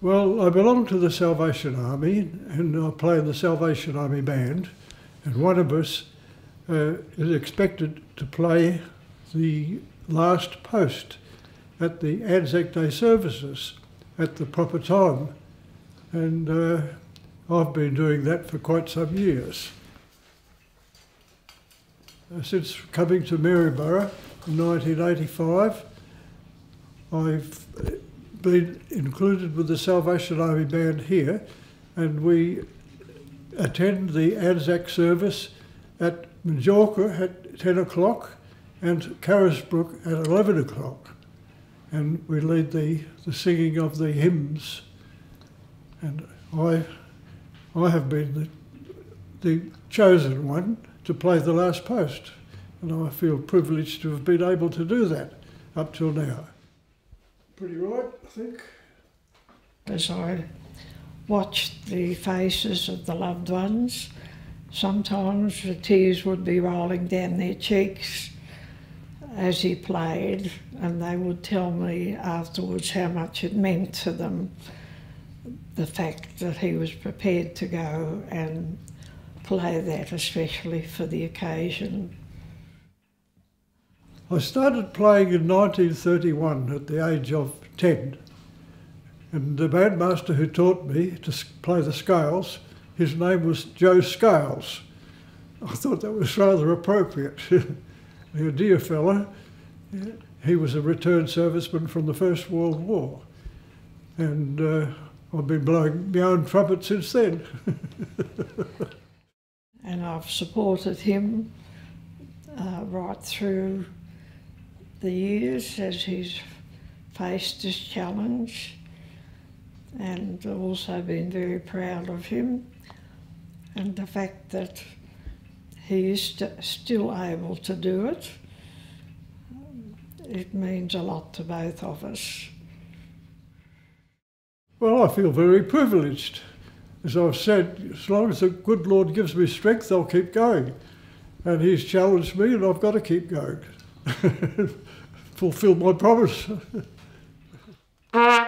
Well, I belong to the Salvation Army and I play in the Salvation Army band, and one of us uh, is expected to play the last post at the Anzac Day services at the proper time. And uh, I've been doing that for quite some years. Uh, since coming to Maryborough in 1985, I've been included with the Salvation Army Band here, and we attend the Anzac service at Majorca at 10 o'clock and Carisbrook at 11 o'clock. And we lead the, the singing of the hymns. And I, I have been the, the chosen one to play the last post. And I feel privileged to have been able to do that up till now. Pretty right, I think. As I watched the faces of the loved ones, sometimes the tears would be rolling down their cheeks as he played, and they would tell me afterwards how much it meant to them the fact that he was prepared to go and play that, especially for the occasion. I started playing in 1931 at the age of 10. And the bandmaster who taught me to play the scales, his name was Joe Scales. I thought that was rather appropriate. a dear fellow. He was a returned serviceman from the First World War. And uh, I've been blowing my own trumpet since then. and I've supported him uh, right through the years as he's faced this challenge and also been very proud of him and the fact that he is st still able to do it. It means a lot to both of us. Well, I feel very privileged. As I've said, as long as the good Lord gives me strength, I'll keep going. And He's challenged me, and I've got to keep going. fulfilled my promise.